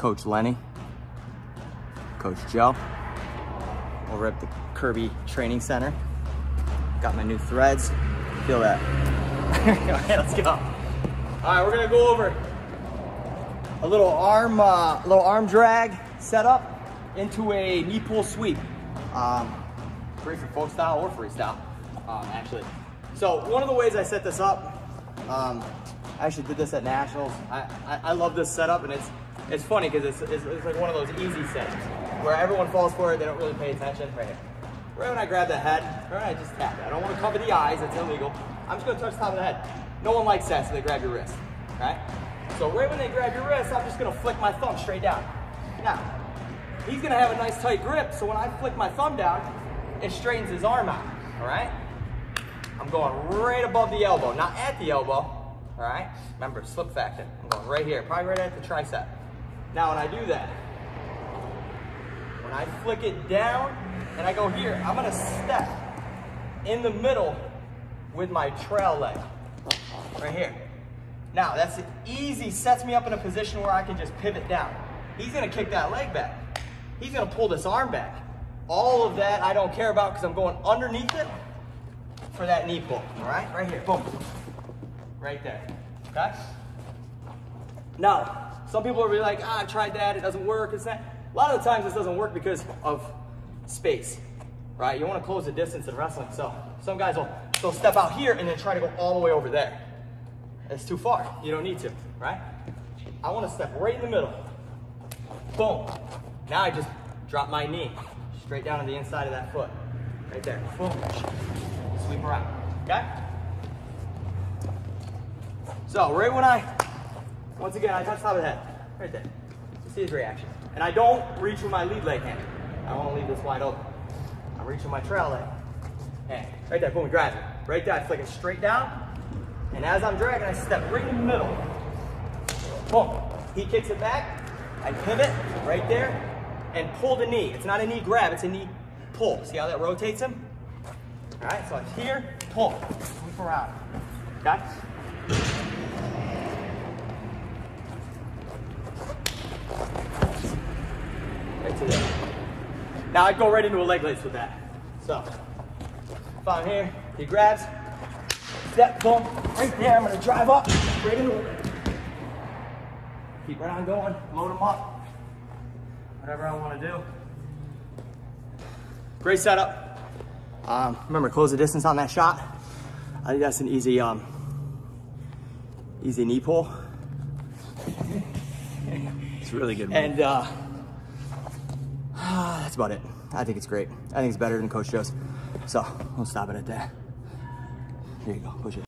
Coach Lenny, Coach Joe, over at the Curby Training Center. Got my new threads. Feel that. All right, let's go. All right, we're gonna go over a little arm, uh, little arm drag setup into a knee pull sweep. Um, free for folk style or freestyle, um, actually. So one of the ways I set this up, um, I actually did this at Nationals. I, I, I love this setup and it's it's funny because it's, it's, it's, like one of those easy setups where everyone falls for it, they don't really pay attention. Right here. Right when I grab the head, right, when I just tap it. I don't want to cover the eyes, it's illegal. I'm just gonna touch the top of the head. No one likes that, so they grab your wrist, right? So right when they grab your wrist, I'm just gonna flick my thumb straight down. Now, he's gonna have a nice tight grip, so when I flick my thumb down, it straightens his arm out, all right? I'm going right above the elbow, not at the elbow, all right? Remember, slip factor. I'm going right here, probably right at the tricep. Now, when I do that, when I flick it down and I go here, I'm gonna step in the middle with my trail leg, right here. Now, that's easy, sets me up in a position where I can just pivot down. He's gonna kick that leg back. He's gonna pull this arm back. All of that I don't care about because I'm going underneath it for that knee pull, all right? Right here, boom. Right there, okay? Now, some people will be like, ah, I tried that, it doesn't work, it's that. A lot of the times this doesn't work because of space, right? You wanna close the distance in wrestling. So some guys will they'll step out here and then try to go all the way over there. It's too far, you don't need to, right? I wanna step right in the middle. Boom. Now I just drop my knee straight down on the inside of that foot. Right there, boom. Sweep around, okay? So right when I, once again, I touch top of the head, right there. You see his reaction. And I don't reach with my lead leg hand. I want to leave this wide open. I'm reaching my trail leg. Hand. Right there, boom, drag it. Right there, I flick it straight down. And as I'm dragging, I step right in the middle. Boom. He kicks it back. I pivot right there and pull the knee. It's not a knee grab, it's a knee pull. See how that rotates him? All right, so it's here, pull, sweep around. Okay? Right to there. Now I go right into a leg lace with that. So, if I'm here, he grabs, step, boom, right there. I'm gonna drive up, right into it. Keep right on going, load them up. Whatever I wanna do. Great setup. Um, remember, close the distance on that shot. I think that's an easy, um, easy knee pull. It's really good. Move. And uh, that's about it. I think it's great. I think it's better than Coach Joe's. So we'll stop it at that. Here you go, push it.